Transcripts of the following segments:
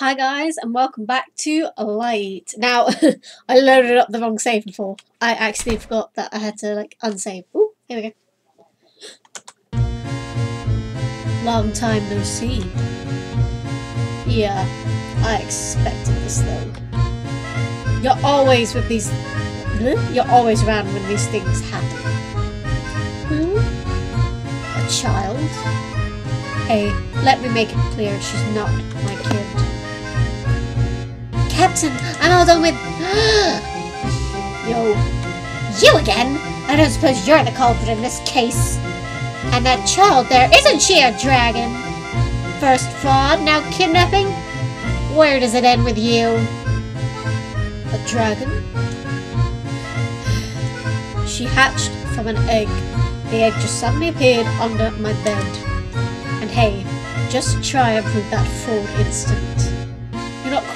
Hi guys and welcome back to LiEat. Now I loaded up the wrong save before. I actually forgot that I had to like unsave. Ooh, here we go. Long time no see. Yeah, I expected this though. You're always with these you're always around when these things happen. Hmm? A child? Hey, let me make it clear she's not my kid. Captain, I'm all done with... Yo. You again? I don't suppose you're the culprit in this case. And that child there, isn't she a dragon? First fraud, now kidnapping? Where does it end with you? A dragon? She hatched from an egg. The egg just suddenly appeared under my bed. And hey, just try and prove that fraud instant.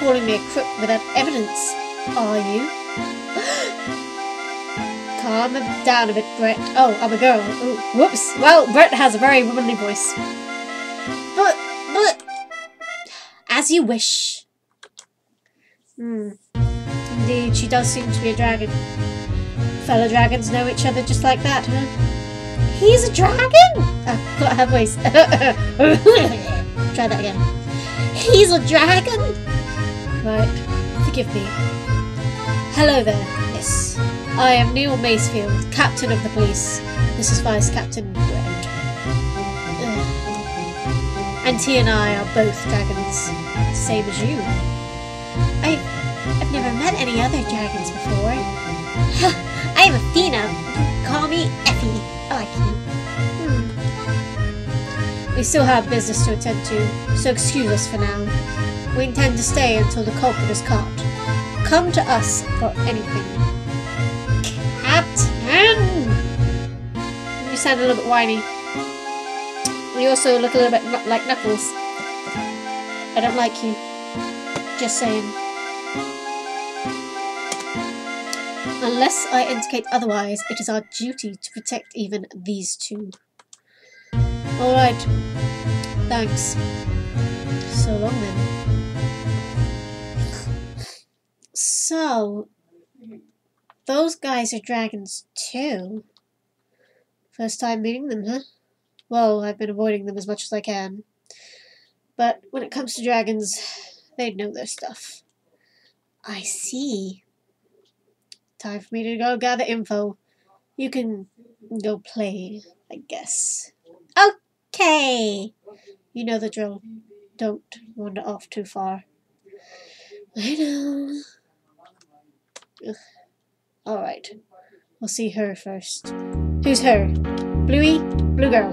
Calling me a crook without evidence, are you? Calm down a bit, Brett. Oh, I'm a girl. Ooh, whoops. Well, Brett has a very womanly voice. But, but, as you wish. Hmm. Indeed, she does seem to be a dragon. Fellow dragons know each other just like that, huh? He's a dragon? Oh, got her voice. Try that again. He's a dragon? Right, forgive me. Hello there, miss. I am Neil Macefield, captain of the police. This is Vice Captain Brett. And he and I are both dragons, same as you. I, I've never met any other dragons before. I am Efina. Call me Effie. I like you. Hmm. We still have business to attend to, so excuse us for now. We intend to stay until the culprit is caught. Come to us for anything. Captain! You sound a little bit whiny. You also look a little bit like Knuckles. I don't like you. Just saying. Unless I indicate otherwise, it is our duty to protect even these two. Alright. Thanks. So long then. So, those guys are dragons too. First time meeting them, huh? Well, I've been avoiding them as much as I can. But when it comes to dragons, they know their stuff. I see. Time for me to go gather info. You can go play, I guess. Okay! You know the drill. Don't wander off too far. I know. Alright. We'll see her first. Who's her? Bluey? Blue girl.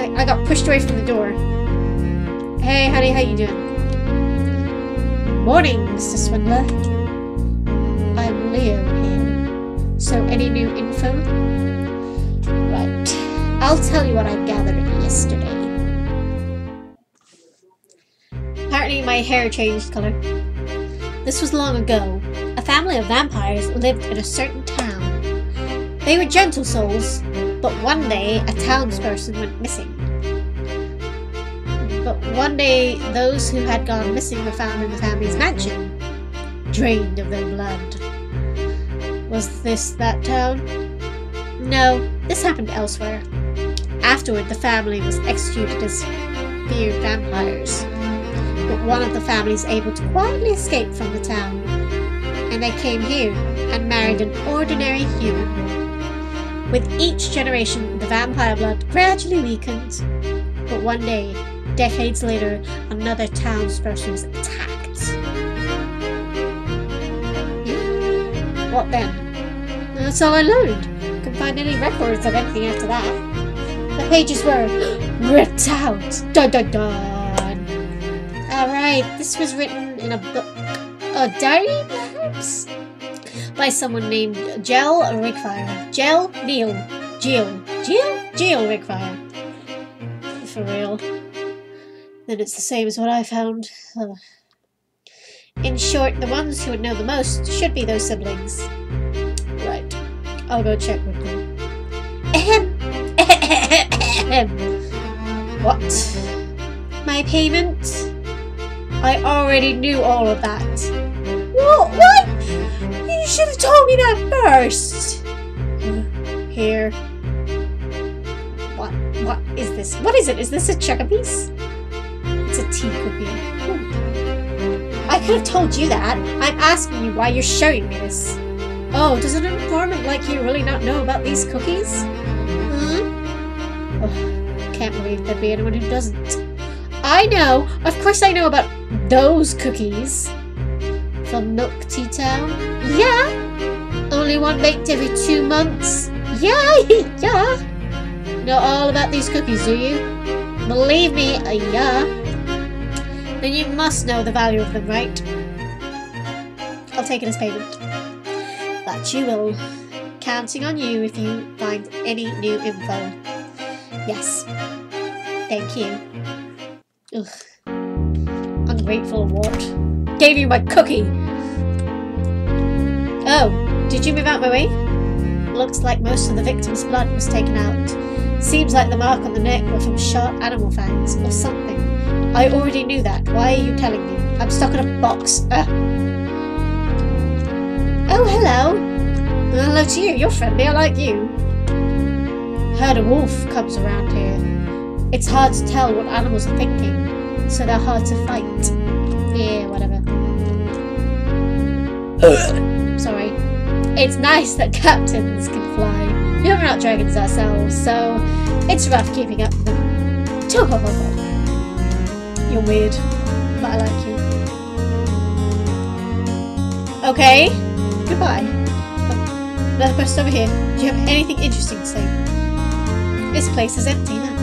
I, I got pushed away from the door. Hey, honey, how you doing? Morning, Mr. Swindler. I'm Leo here. So, any new info? Right. I'll tell you what I gathered yesterday. Apparently my hair changed colour. This was long ago. A family of vampires lived in a certain town. They were gentle souls, but one day a townsperson went missing. But one day, those who had gone missing were found in the family's mansion, drained of their blood. Was this that town? No, this happened elsewhere. Afterward, the family was executed as feared vampires. One of the families able to quietly escape from the town. And they came here and married an ordinary human. With each generation, the vampire blood gradually weakened. But one day, decades later, another townsperson was attacked. What then? That's all I learned. Couldn't find any records of anything after that. The pages were ripped out. Dun dun dun. Alright, this was written in a book. A diary, perhaps? By someone named Gel Rigfire. Gel Neil. Jill. Jill? Jill Rigfire. For real. Then it's the same as what I found. In short, the ones who would know the most should be those siblings. Right. I'll go check with them. Ahem. Ahem. What? my payment? I already knew all of that. What? What? You should have told me that first. Here. What? What is this? What is it? Is this a checker piece? It's a tea cookie. Ooh. I could have told you that. I'm asking you why you're showing me this. Oh, does an informant like you really not know about these cookies? Hmm? Oh, can't believe there'd be anyone who doesn't. I know! Of course I know about those cookies. From Milk Tea Town? Yeah! Only one baked every two months? Yeah, yeah! Know all about these cookies, do you? Believe me, uh, yeah. Then you must know the value of them, right? I'll take it as payment. But you will. Counting on you if you find any new info. Yes. Thank you. Ugh. Ungrateful award. Gave you my cookie! Oh, did you move out my way? Looks like most of the victim's blood was taken out. Seems like the mark on the neck were from sharp animal fangs or something. I already knew that. Why are you telling me? I'm stuck in a box. Uh. Oh, hello. Hello to you. You're friendly. I like you. Heard a wolf comes around here. It's hard to tell what animals are thinking, so they're hard to fight. Yeah, whatever. Sorry. It's nice that captains can fly. We're not dragons ourselves, so it's rough keeping up with them. You're weird, but I like you. Okay, goodbye. Another person over here. Do you have anything interesting to say? This place is empty now.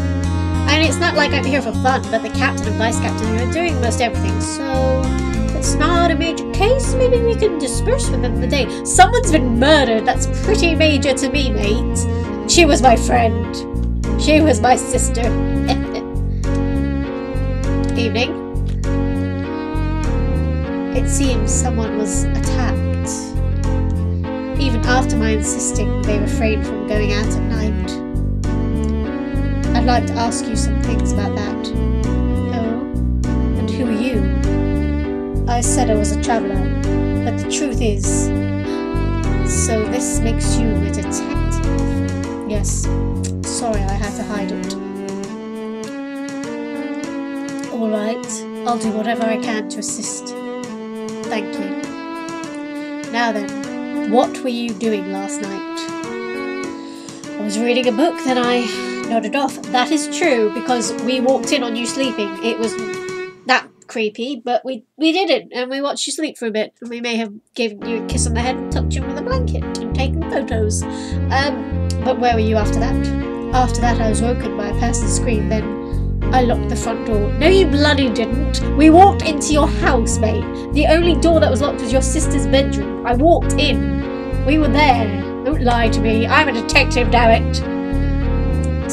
Mean, it's not like I'm here for fun, but the captain and vice captain are doing most everything, so it's not a major case. Maybe we can disperse within the day. Someone's been murdered. That's pretty major to me, mate. She was my friend. She was my sister. Evening. It seems someone was attacked. Even after my insisting they refrained from going out at night. I'd like to ask you some things about that. Oh? And who are you? I said I was a traveller, but the truth is... So this makes you a detective? Yes. Sorry I had to hide it. Alright, I'll do whatever I can to assist. Thank you. Now then, what were you doing last night? I was reading a book, then I nodded off. That is true, because we walked in on you sleeping. It was that creepy, but we we did it, and we watched you sleep for a bit, and we may have given you a kiss on the head and tucked you with a blanket and taken photos. Um, but where were you after that? After that, I was woken by a person's scream, then I locked the front door. No, you bloody didn't. We walked into your house, mate. The only door that was locked was your sister's bedroom. I walked in. We were there. Don't lie to me. I'm a detective, damn it.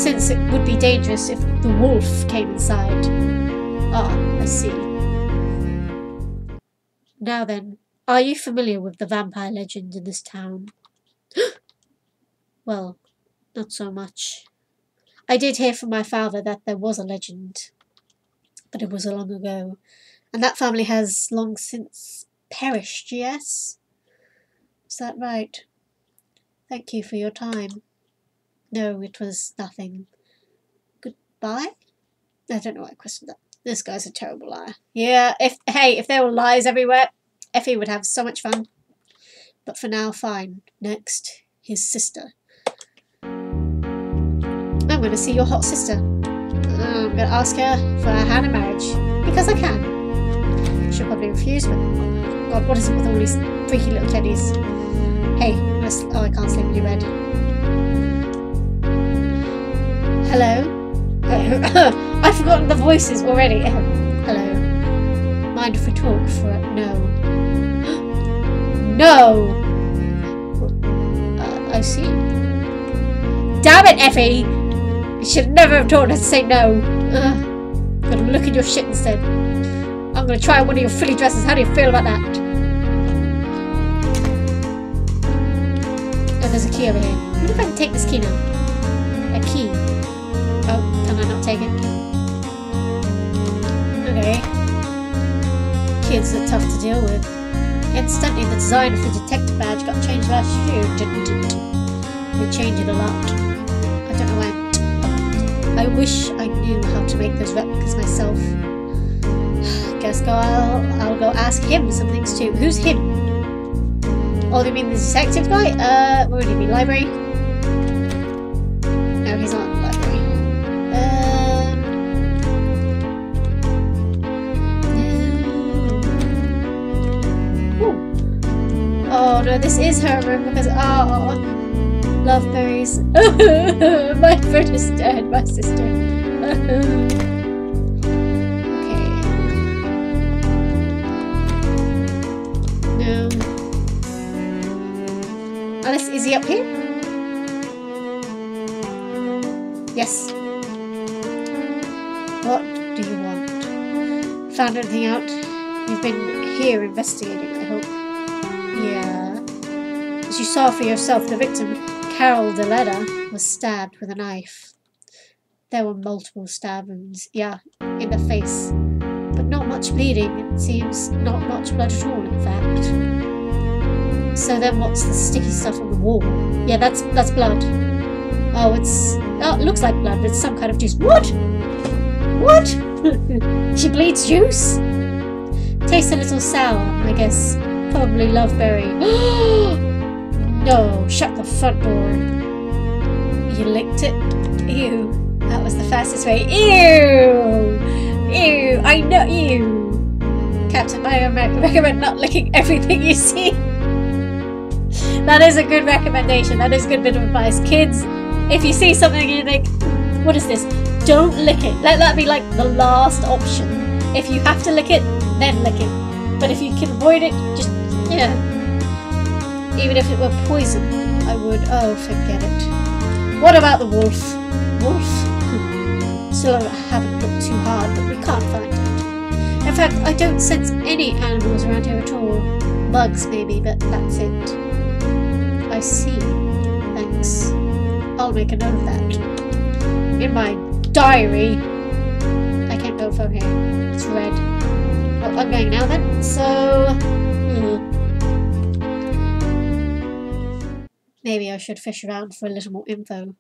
Since it would be dangerous if the wolf came inside. Ah, I see. Now then, are you familiar with the vampire legend in this town? well, not so much. I did hear from my father that there was a legend, but it was a long ago, and that family has long since perished, yes? Is that right? Thank you for your time. No, it was nothing. Goodbye? I don't know why I questioned that. This guy's a terrible liar. Yeah, if hey, if there were lies everywhere, Effie would have so much fun. But for now, fine. Next, his sister. I'm going to see your hot sister. I'm going to ask her for her hand in marriage. Because I can. She'll probably refuse, but... God, what is it with all these freaky little teddies? Hey, oh, I can't sleep in your bed. Hello? I've forgotten the voices already. Hello. Mind if we talk for a... No. no! Uh, I see. Damn it, Effie! You should never have told her to say no. Ugh. Gotta look at your shit instead. I'm gonna try one of your frilly dresses. How do you feel about that? Oh, there's a key over here. What if I can take this key now? A key. Can I not take it? way. Kids are tough to deal with. Incidentally, the design of the detective badge got changed last year, didn't it? They changed it a lot. I don't know why. I wish I knew how to make those replicas myself. Guess go. I'll, I'll go ask him some things too. Who's him? Oh, you mean the detective guy? Uh, where would he be? Library? No, this is her room because oh, love berries. my friend is dead. My sister. okay. No. Alice, is he up here? Yes. What do you want? Found anything out? You've been here investigating, I hope. As you saw for yourself, the victim, Carol Deletta, was stabbed with a knife. There were multiple stab wounds, yeah, in the face. But not much bleeding, it seems. Not much blood at all, in fact. So then what's the sticky stuff on the wall? Yeah, that's that's blood. Oh, it's... Oh, it looks like blood, but it's some kind of juice. What? What? she bleeds juice? Tastes a little sour, I guess. Probably loveberry. Oh, no, shut the front door. You licked it? Ew. That was the fastest way. Ew! Ew! I know you! Captain, I recommend not licking everything you see. that is a good recommendation. That is a good bit of advice. Kids, if you see something you think, what is this? Don't lick it. Let that be like the last option. If you have to lick it, then lick it. But if you can avoid it, just, yeah. Even if it were poison, I would. Oh, forget it. What about the wolf? Wolf? Hmm. Still haven't looked too hard, but we can't find it. In fact, I don't sense any animals around here at all. Bugs, maybe, but that's it. I see. Thanks. I'll make a note of that. In my diary. I can't go from here. It's red. Well, I'm going now then. So. Maybe I should fish around for a little more info.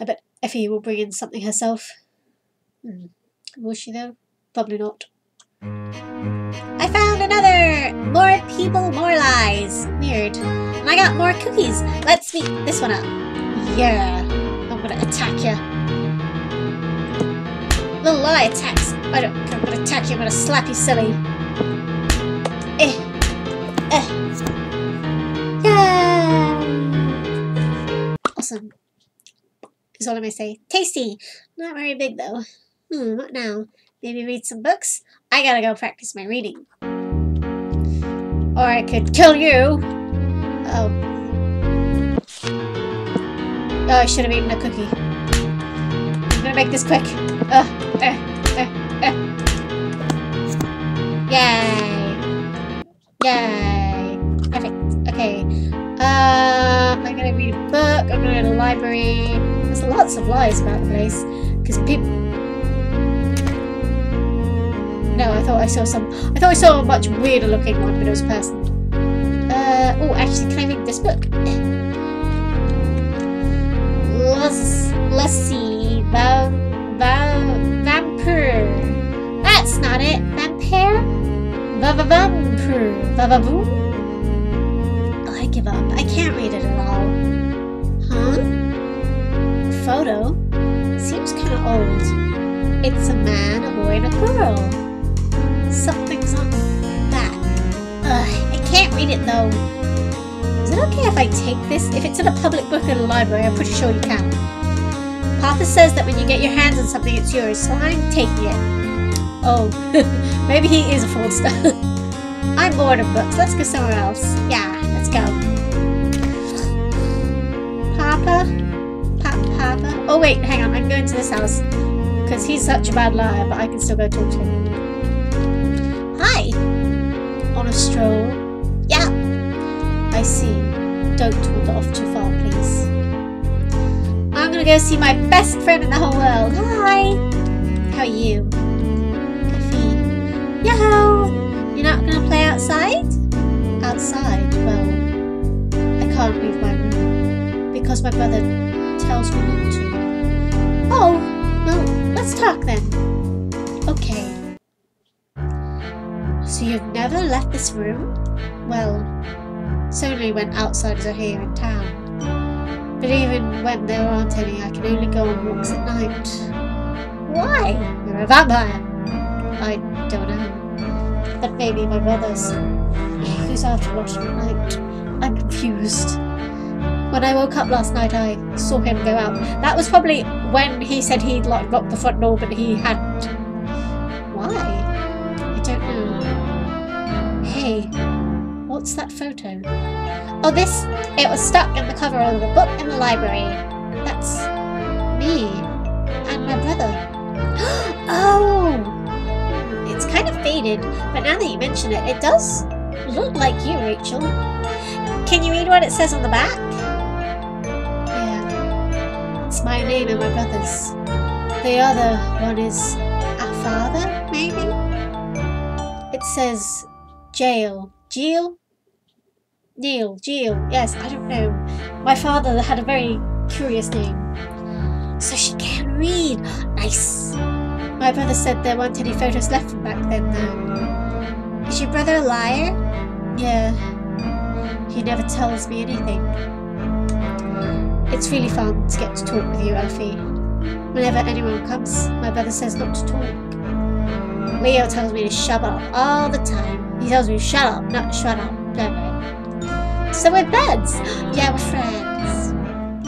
I bet Effie will bring in something herself. Hmm. Will she though? Probably not. I found another! More people, more lies. Weird. And I got more cookies. Let's meet this one up. Yeah. I'm gonna attack you. Little lie attacks. I don't I'm gonna attack you, I'm gonna slap you silly. Eh. Eh. Yeah. Awesome. Is all I may say. Tasty. Not very big though. Hmm, what now? Maybe read some books? I gotta go practice my reading. Or I could kill you. Oh. Oh, I should have eaten a cookie. I'm gonna make this quick. Uh, uh, uh, uh. Yay! Yay! Perfect. Okay. Uh, I'm gonna read a book. I'm gonna go to the library. There's lots of lies about the place because people. No, I thought I saw some. I thought I saw a much weirder looking one, but it was a person. Uh, oh, actually, can I read this book? Let's, let's see. Va, va, vampire. That's not it. Vampire? Va, va, vampire. Va, va, boom? Oh, I give up. I can't read it Photo? Seems kind of old. It's a man, a boy, and a girl. Something's on that. Ugh, I can't read it though. Is it okay if I take this? If it's in a public book at a library, I'm pretty sure you can. Papa says that when you get your hands on something, it's yours, so I'm taking it. Oh, maybe he is a fraudster. I'm bored of books. Let's go somewhere else. Yeah, let's go. Papa? Oh wait, hang on. I'm going to this house. Because he's such a bad liar, but I can still go talk to him. Hi! On a stroll? Yeah! I see. Don't wander off too far, please. I'm gonna go see my best friend in the whole world. Hi! How are you? Coffee. Yahoo! You're not gonna play outside? Outside? Well, I can't leave my room because my brother tells not to. Oh, well, let's talk then. Okay. So you've never left this room? Well, it's only when outsiders are here in town. But even when there aren't any, I can only go on walks at night. Why? You're a vampire. I don't know. But maybe my brother's. Out a lot at night. I'm confused. When I woke up last night, I saw him go out. That was probably when he said he'd like locked the front door, but he hadn't. Why? I don't know. Hey, what's that photo? Oh, this. It was stuck in the cover of the book in the library. That's me and my brother. oh, it's kind of faded, but now that you mention it, it does look like you, Rachel. Can you read what it says on the back? My name and my brother's. The other one is our father, maybe? It says jail. Jill? Neil, Jill. Yes, I don't know. My father had a very curious name. So she can read. Nice. My brother said there weren't any photos left from back then, though. Is your brother a liar? Yeah. He never tells me anything. It's really fun to get to talk with you, Effie. Whenever anyone comes, my brother says not to talk. Leo tells me to shut up all the time. He tells me shut up, not shut up. No. So we're buds. Yeah, we're friends.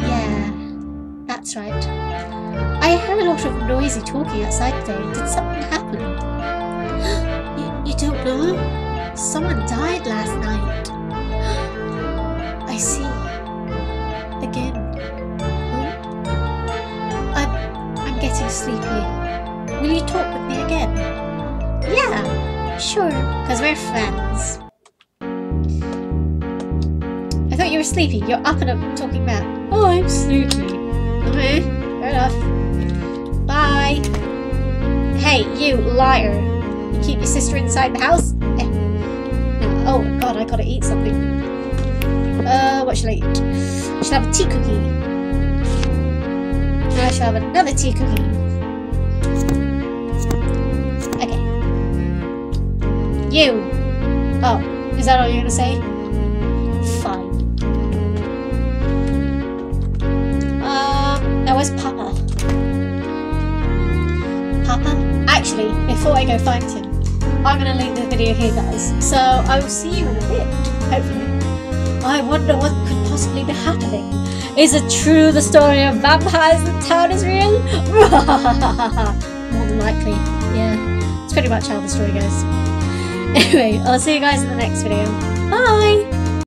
Yeah, that's right. I heard a lot of noisy talking outside today. Did something happen? you, you don't know? Someone died last night. Getting sleepy. Will you talk with me again? Yeah, sure, because we're friends. I thought you were sleepy. You're up and up talking back. Oh, I'm sleepy. Okay, fair enough. Bye. Hey, you liar. You keep your sister inside the house? Eh. Oh god, I gotta eat something. Uh, what shall I eat? I shall have a tea cookie. I shall have another tea cookie. Okay. You! Oh, is that all you're gonna say? Fine. Um, that was Papa. Papa? Actually, before I go find him, I'm gonna leave the video here, guys. So I will see you in a bit, hopefully. I wonder what could possibly be happening. Is it true the story of vampires in town is real? More than likely, yeah. It's pretty much how the story goes. Anyway, I'll see you guys in the next video. Bye!